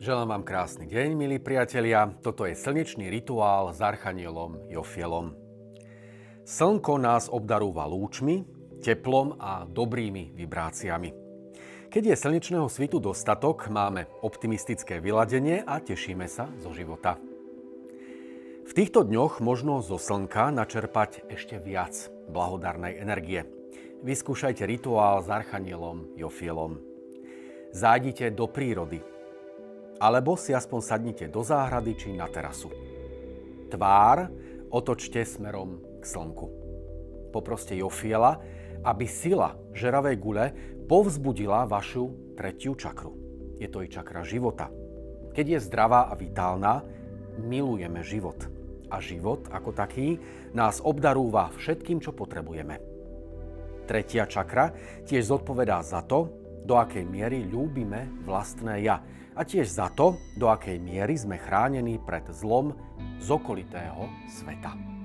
Želám vám krásny deň, milí priatelia. Toto je slnečný rituál s archanielom Jofielom. Slnko nás obdarúva lúčmi, teplom a dobrými vibráciami. Keď je slnečného svitu dostatok, máme optimistické vyladenie a tešíme sa zo života. V týchto dňoch možno zo slnka načerpať ešte viac blahodarnej energie. Vyskúšajte rituál s archanielom Jofielom. Zájdite do prírody, alebo si aspoň sadnite do záhrady či na terasu. Tvár otočte smerom k slnku. Poproste Jofiela, aby sila žeravej gule povzbudila vašu tretiu čakru. Je to i čakra života. Keď je zdravá a vitálna, milujeme život. A život ako taký nás obdarúva všetkým, čo potrebujeme. Tretia čakra tiež zodpovedá za to, do akej miery ľúbime vlastné ja a tiež za to, do akej miery sme chránení pred zlom z okolitého sveta.